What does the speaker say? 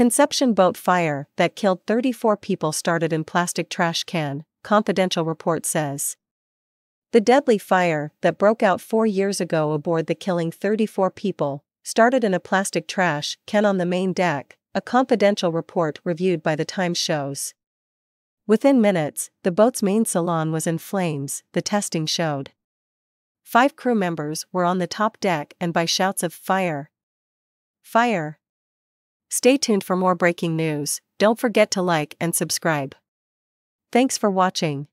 Conception boat fire that killed 34 people started in plastic trash can, confidential report says. The deadly fire that broke out four years ago aboard the killing 34 people started in a plastic trash can on the main deck, a confidential report reviewed by the Times shows. Within minutes, the boat's main salon was in flames, the testing showed. Five crew members were on the top deck and by shouts of fire. Fire. Stay tuned for more breaking news, don't forget to like and subscribe. Thanks for watching.